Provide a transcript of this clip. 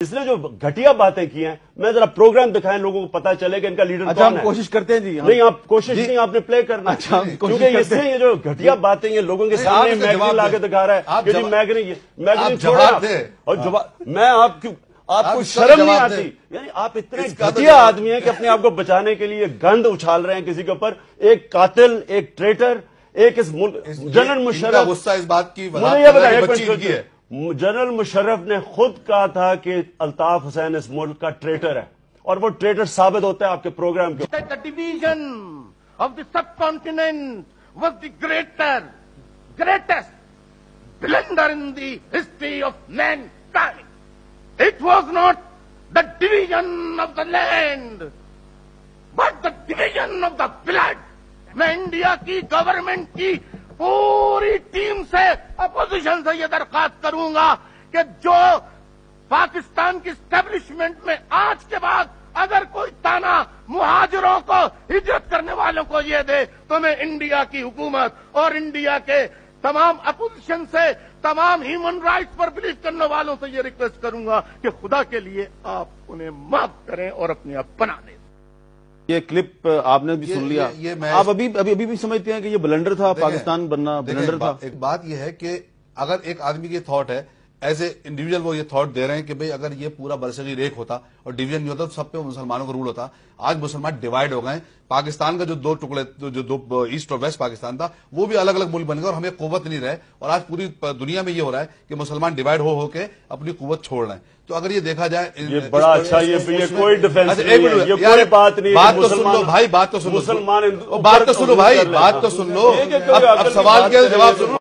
اس نے جو گھٹیا باتیں کی ہیں میں ذرا پروگرام دکھائیں لوگوں کو پتا چلے کہ ان کا لیڈر اچھا کون ہے۔ کوشش کرتے ہیں جی نہیں آپ کوشش نہیں آپ نے پلے کرنا۔ اچھا، کیونکہ اس سے یہ جو گھٹیا باتیں یہ لوگوں کے سامنے میگنی لا کے۔ دکھا رہا ہے۔ کہ جی میگنی میگنی چھوڑا۔ اور جواب میں آپ کی آپ کو شرم نہیں۔ آتی۔ یعنی آپ اتنے گھٹیا آدمی ہیں کہ اپنے آپ کو بچانے کے لیے گند اچھال رہے ہیں کسی کے اوپر۔ ایک قاتل ایک ٹریٹر ایک اس ملک جنرل مشرف۔ غصہ اس بات کی مجھے یہ کر جنرل مشرف نے خود کہا تھا کہ الطاف حسین اس ملک کا ٹریٹر ہے اور وہ ٹریٹر ثابت ہوتا ہے آپ کے پروگرام کے the decision of the subcontinent was the greater greatest blunder in the history of man it was not the division of the land but the division of the blood میں انڈیا کی government کی پوری team سے opposition سے یہ درخواست کروں گا کہ جو پاکستان کی اسٹیبلشمنٹ میں آج کے بعد اگر کوئی تانا مہاجروں کو ہجرت کرنے والوں کو یہ دے تو میں انڈیا کی حکومت اور انڈیا کے تمام اپوزیشن سے تمام ہیومن رائٹس پر بلیو کرنے والوں سے یہ ریکویسٹ کروں گا کہ خدا کے لیے آپ انہیں معاف کریں اور اپنے آپ بنا دیں یہ کلپ آپ نے بھی سن لیا۔ آپ ابھی ابھی بھی سمجھتے ہیں کہ یہ بلنڈر تھا پاکستان بننا بلنڈر تھا۔ ایک بات یہ ہے کہ اگر ایک آدمی کی تھاٹ ہے ایز اے انڈیویجل وہ یہ تھاٹ دے رہے ہیں کہ بھئی اگر یہ پورا برسگی ریک ہوتا اور ڈویژن نہیں ہوتا تو سب پہ مسلمانوں کا رول ہوتا۔ آج مسلمان ڈیوائڈ ہو گئے۔ پاکستان کا جو دو ٹکڑے جو دو ایسٹ اور ویسٹ پاکستان تھا وہ بھی الگ الگ ملک بن گئے اور ہمیں قوت نہیں رہے۔ اور آج پوری دنیا میں یہ ہو رہا ہے کہ مسلمان ڈیوائڈ ہو ہو کے اپنی قوت چھوڑ رہے ہیں۔ تو اگر یہ دیکھا جائے یہ بڑا اچھا یہ کوئی ڈیفنس اچھا، ایک نہیں یہ کوئی بات نہیں ہے بات تو سن لو بھائی بات تو سن لو۔ مسلمان بات تو سن لو بھائی بات تو سن لو۔ ایک ایک اب سوال کے جواب گے۔ سنو